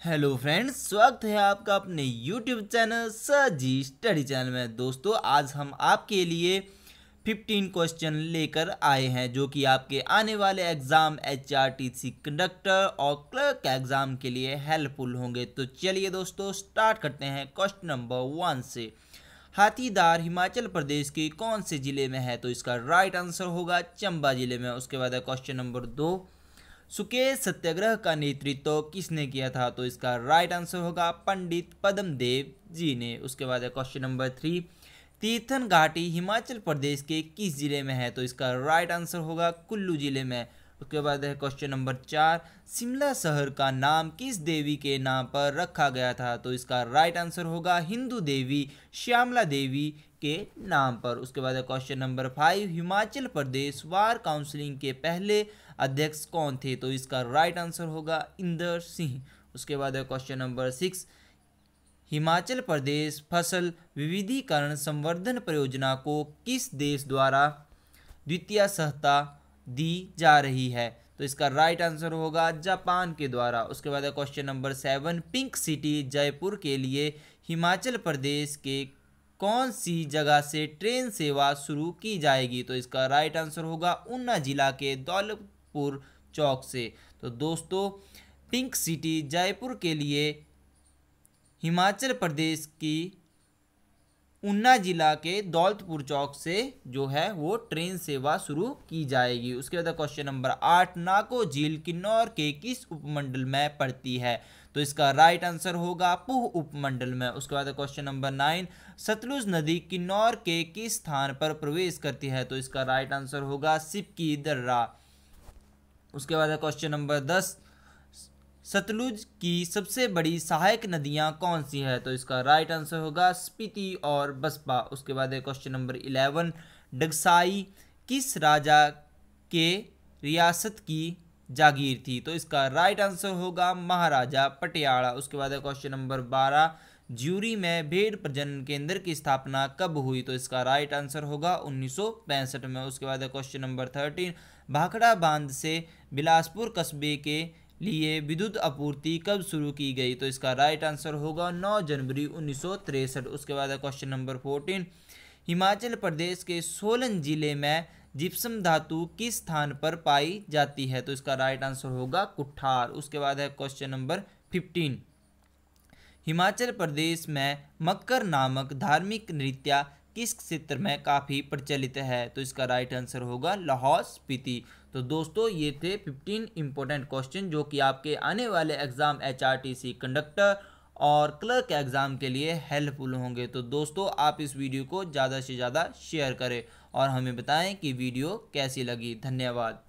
Hello friends, स्वागत है आपका अपने यूट्यूब चैनल सजी स्टडी चैनल में। दोस्तों, आज हम आपके लिए 15 क्वेश्चन लेकर आए हैं, जो कि आपके आने वाले exam H R T C conductor और क्लर्क एग्ज़ाम के लिए हेल्पफुल होंगे। तो चलिए दोस्तों स्टार्ट करते हैं क्वेश्चन नंबर वन से। हाथीदार हिमाचल प्रदेश के कौन से ज़िले में है? तो इसका राइट आंसर होगा चंबा ज़िले में। उसके बाद है क्वेश्चन नंबर दो सुकेश सत्याग्रह का नेतृत्व किसने किया था? तो इसका राइट आंसर होगा पंडित पद्म देव जी ने। उसके बाद है क्वेश्चन नंबर थ्री तीर्थन घाटी हिमाचल प्रदेश के किस ज़िले में है? तो इसका राइट आंसर होगा कुल्लू ज़िले में। उसके बाद है क्वेश्चन नंबर चार। शिमला शहर का नाम किस देवी के नाम पर रखा गया था? तो इसका राइट आंसर होगा हिंदू देवी, श्यामला देवी के नाम पर। उसके बाद question number five Himachal Pradesh वार काउंसिलिंग के पहले अध्यक्ष कौन थे? तो इसका राइट आंसर होगा इंदर सिंह। उसके बाद question number six Himachal Pradesh फ़सल विविधीकरण संवर्धन परियोजना को किस देश द्वारा द्वितीय सहता दी जा रही है? तो इसका राइट आंसर होगा जापान के द्वारा। उसके बाद question number seven pink city Jaipur के लिए हिमाचल प्रदेश के कौन सी जगह से ट्रेन सेवा शुरू की जाएगी? तो इसका राइट आंसर होगा ऊना जिला के दौलतपुर चौक से। तो दोस्तों पिंक सिटी जयपुर के लिए हिमाचल प्रदेश की ऊना जिला के दौलतपुर चौक से जो है वो ट्रेन सेवा शुरू की जाएगी। उसके बाद क्वेश्चन नंबर आठ, नाको झील, किन्नौर के किस उपमंडल में पड़ती है? तो इसका राइट आंसर होगा पुह उपमंडल में। उसके बाद क्वेश्चन नंबर नाइन सतलुज नदी किन्नौर के किस स्थान पर प्रवेश करती है? तो इसका राइट आंसर होगा सिपकी दर्रा। उसके बाद क्वेश्चन नंबर दस सतलुज की सबसे बड़ी सहायक नदियाँ कौन सी है? तो इसका राइट आंसर होगा स्पीति और बसपा। उसके बाद है क्वेश्चन नंबर इलेवन डगसाई किस राजा के रियासत की जागीर थी? तो इसका राइट आंसर होगा महाराजा पटियाला। उसके बाद है क्वेश्चन नंबर बारह, ज्यूरी में भेड़ प्रजनन केंद्र की स्थापना कब हुई? तो इसका राइट आंसर होगा उन्नीस सौ पैंसठ में। उसके बाद है क्वेश्चन नंबर थर्टीन भाखड़ा बाँध से बिलासपुर कस्बे के लिए विद्युत आपूर्ति कब शुरू की गई? तो इसका राइट आंसर होगा 9 जनवरी उन्नीस उसके बाद है क्वेश्चन नंबर 14 हिमाचल प्रदेश के सोलन ज़िले में जिप्सम धातु किस स्थान पर पाई जाती है? तो इसका राइट आंसर होगा कुठार। उसके बाद है क्वेश्चन नंबर 15 हिमाचल प्रदेश में मकर नामक धार्मिक नृत्य किस क्षेत्र में काफ़ी प्रचलित है? तो इसका राइट आंसर होगा लाहौर स्पीति। तो दोस्तों, ये थे 15 इंपॉर्टेंट क्वेश्चन जो कि आपके आने वाले एग्ज़ाम एचआरटीसी कंडक्टर और क्लर्क एग्ज़ाम के लिए हेल्पफुल होंगे। तो दोस्तों, आप इस वीडियो को ज़्यादा से ज़्यादा शेयर करें और हमें बताएँ कि वीडियो कैसी लगी। धन्यवाद।